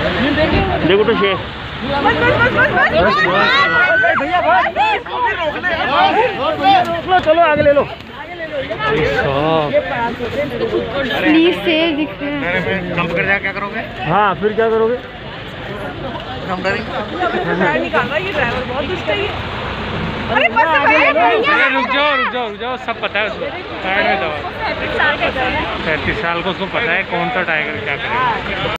देखो तो शेर चलो आगे ले लो प्लीज़ शेर दिख रहे हैं। कर क्या करोगे? हाँ फिर क्या करोगे? जंप करेंगे? ये ड्राइवर बहुत है अरे रुक जाओ रुक जाओ रुक जाओ सब पता है उसको। टायर में दवा। साल पैंतीस साल को उसको पता है कौन सा टाइगर क्या करेगा।